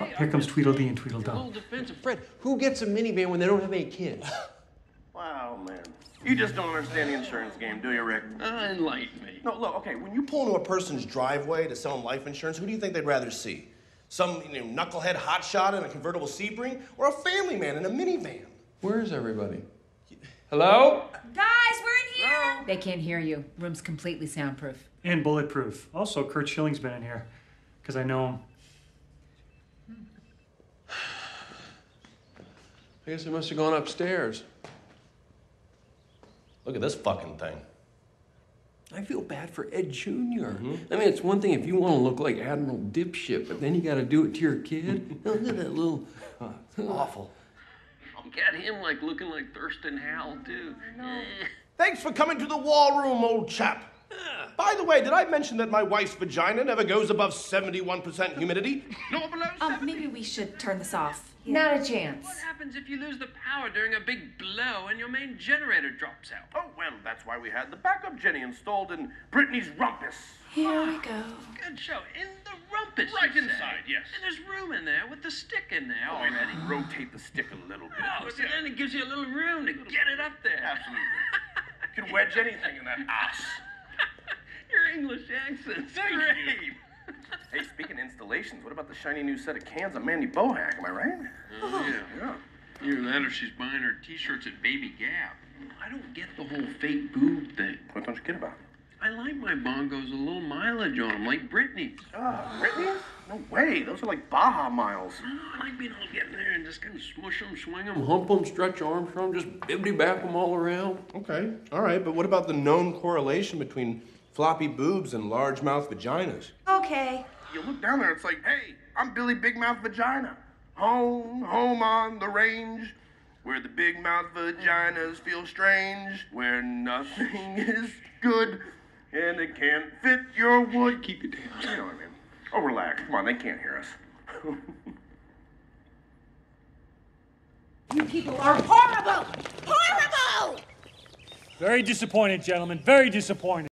Oh, here comes Tweedledee and Tweedledum. little defensive. Fred, who gets a minivan when they don't have any kids? Wow, man. You just don't understand the insurance game, do you, Rick? Uh, enlighten me. No, look, okay, when you pull into a person's driveway to sell them life insurance, who do you think they'd rather see? Some you know, knucklehead hotshot in a convertible Sebring or a family man in a minivan? Where's everybody? Hello? Guys, we're in here. They can't hear you. Room's completely soundproof. And bulletproof. Also, Curt Schilling's been in here. Because I know him. I guess they must have gone upstairs. Look at this fucking thing. I feel bad for Ed junior mm-hmm. I mean, it's one thing if you want to look like Admiral Dipshit, but then you got to do it to your kid. Look at that little. Awful. I'll get him like looking like Thurston Howell too. No. Eh. Thanks for coming to the war room, old chap. By the way, did I mention that my wife's vagina never goes above 71% humidity? No below Um, maybe we should turn this off. Not a chance. What happens if you lose the power during a big blow and your main generator drops out? Oh, well, that's why we had the backup Jenny installed in Brittany's rumpus. Here we go. Good show. In the rumpus. Right you say. inside, yes. And there's room in there with the stick in there Oh, already. then rotate the stick a little bit. Oh, so then it gives you a little room to get it up there. Absolutely. You can wedge anything in that ass. Your English accent's Thank great. you. Hey, speaking of installations, what about the shiny new set of cans of Mandy Bohack? Am I right? Oh, yeah. Yeah. Either that or she's buying her t-shirts at Baby Gap. I don't get the whole fake boob thing. What don't you get about? I like my bongos a little mileage on them, like Britney's. Ah, Brittany's? No way. Those are like Baja miles. I like being able to get in there and just kind of smush them, swing them. Hump them, stretch arms from 'em, just bibbity bap them all around. Okay, all right, but what about the known correlation between floppy boobs and largemouth vaginas? Okay. You look down there, it's like, hey, I'm Billy Big Mouth Vagina. Home, home on the range, where the big mouth vaginas feel strange, where nothing is good, and it can't fit your wood. Keep it down. You know what I mean? Oh, relax. Come on, they can't hear us. You people are horrible! Horrible! Very disappointed, gentlemen. Very disappointed.